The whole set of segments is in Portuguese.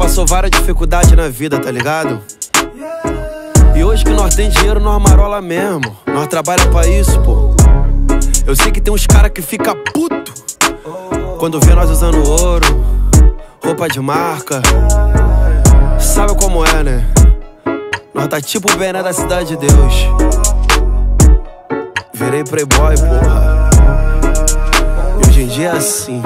passou várias dificuldades na vida, tá ligado? E hoje que nós tem dinheiro, nós marola mesmo. Nós trabalha pra isso, pô. Eu sei que tem uns cara que fica puto quando vê nós usando ouro, roupa de marca. Sabe como é, né? Nós tá tipo o Bené da cidade de Deus. Virei playboy, porra. E hoje em dia é assim.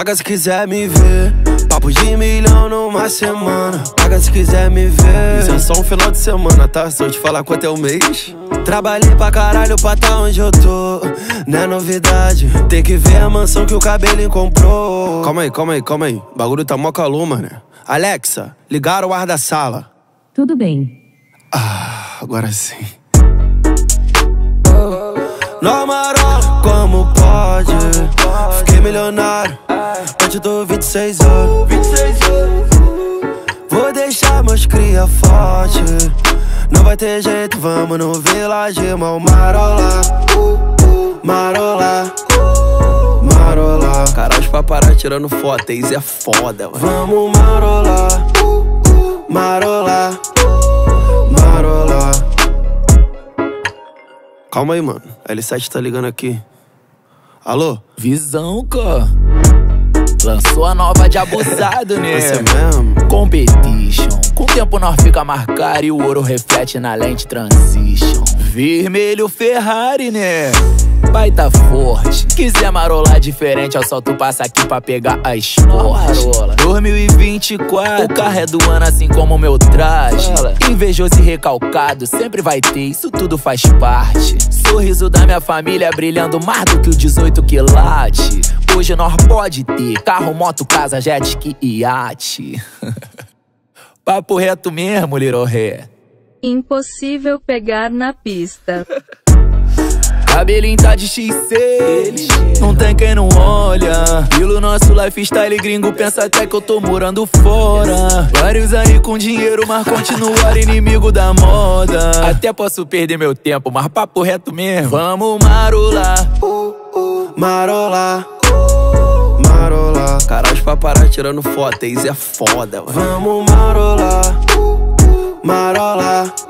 Paga se quiser me ver. Papo de milhão numa semana. Paga se quiser me ver. Isso é só um final de semana, tá? Se eu te falar quanto é o mês. Trabalhei pra caralho pra tá onde eu tô. Não é novidade. Tem que ver a mansão que o cabelinho comprou. Calma aí, calma aí, calma aí. O bagulho tá mó calor, mano. Alexa, ligaram o ar da sala. Tudo bem. Ah, agora sim. Marola, como pode? Fiquei milionário antes do 26 anos. Vou deixar meus cria forte. Não vai ter jeito, vamos no Village Mall marola. Marola. Marola. Caralho, os paparazzi tirando foto, isso é foda, mano. Vamos marolar. Marola. Marola. Calma aí, mano. L7 tá ligando aqui. Alô? Visão, cara. Lançou a nova de abusado, né? Você mesmo? Competition. Com o tempo nós fica marcar e o ouro reflete na lente transition. Vermelho Ferrari, né? Baita forte. Quiser marolar diferente, eu só tu passa aqui pra pegar a esporte. 2024, o carro é do ano assim como o meu traje. Invejoso e recalcado, sempre vai ter, isso tudo faz parte. Sorriso da minha família brilhando mais do que o 18 que late. Hoje nós pode ter carro, moto, casa, jet ski e iate. Papo reto mesmo, Little Ré. Impossível pegar na pista. Cabelinho tá de X6, não tem quem não olha. Pelo nosso lifestyle gringo, pensa até que eu tô morando fora. Vários aí com dinheiro, mas continuar inimigo da moda. Até posso perder meu tempo, mas papo reto mesmo. Vamos marolar. Marola. Caralho, os paparazzi tirando foto, isso é foda, mano. Vamos marolar. Marola.